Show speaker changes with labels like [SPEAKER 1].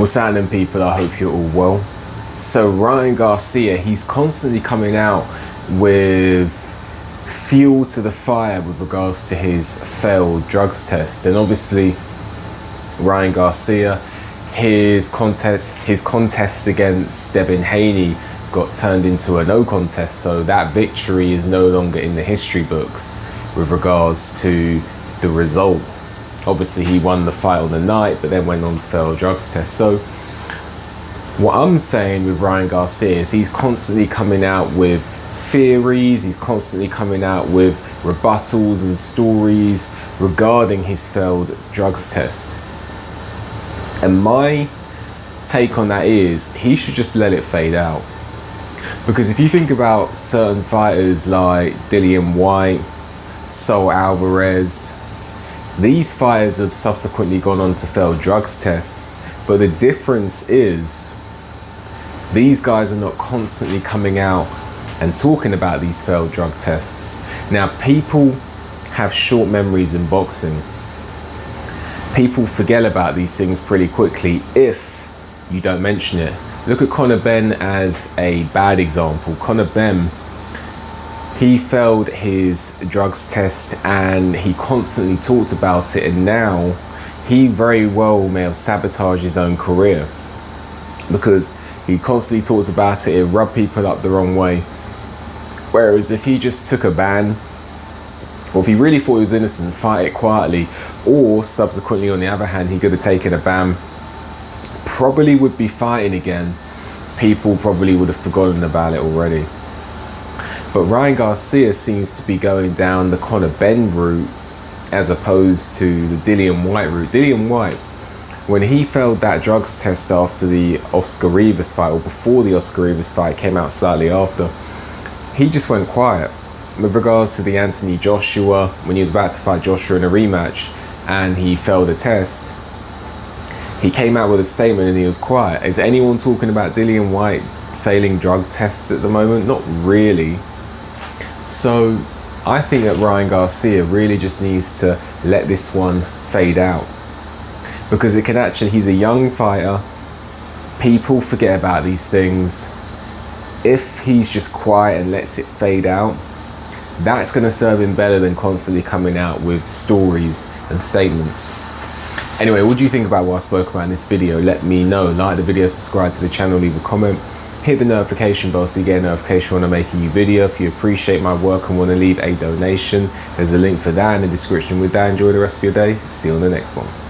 [SPEAKER 1] What's happening, people? I hope you're all well. So, Ryan Garcia, he's constantly coming out with fuel to the fire with regards to his failed drugs test. And obviously, Ryan Garcia, his contest, his contest against Devin Haney got turned into a no contest. So that victory is no longer in the history books with regards to the result obviously he won the fight on the night, but then went on to fail a drugs test. So what I'm saying with Ryan Garcia is he's constantly coming out with theories, he's constantly coming out with rebuttals and stories regarding his failed drugs test. And my take on that is he should just let it fade out. Because if you think about certain fighters like Dillian Whyte, Saul Alvarez, these fighters have subsequently gone on to fail drugs tests, but the difference is these guys are not constantly coming out and talking about these failed drug tests. Now, people have short memories in boxing. People forget about these things pretty quickly if you don't mention it. Look at Conor Benn as a bad example. Conor Benn he failed his drugs test and he constantly talked about it and now he very well may have sabotaged his own career because he constantly talked about it it rubbed people up the wrong way. Whereas if he just took a ban or if he really thought he was innocent fight it quietly or subsequently on the other hand he could have taken a ban probably would be fighting again. People probably would have forgotten about it already but Ryan Garcia seems to be going down the Conor Benn route as opposed to the Dillian Whyte route. Dillian Whyte, when he failed that drugs test after the Oscar Rivas fight, or before the Oscar Rivas fight, came out slightly after, he just went quiet. With regards to the Anthony Joshua, when he was about to fight Joshua in a rematch and he failed the test, he came out with a statement and he was quiet. Is anyone talking about Dillian Whyte failing drug tests at the moment? Not really. So I think that Ryan Garcia really just needs to let this one fade out because it can actually, he's a young fighter. People forget about these things. If he's just quiet and lets it fade out, that's going to serve him better than constantly coming out with stories and statements. Anyway, what do you think about what I spoke about in this video? Let me know. Like the video, subscribe to the channel, leave a comment hit the notification bell so you get a notification when I make a new video. If you appreciate my work and want to leave a donation, there's a link for that in the description. With that, enjoy the rest of your day. See you on the next one.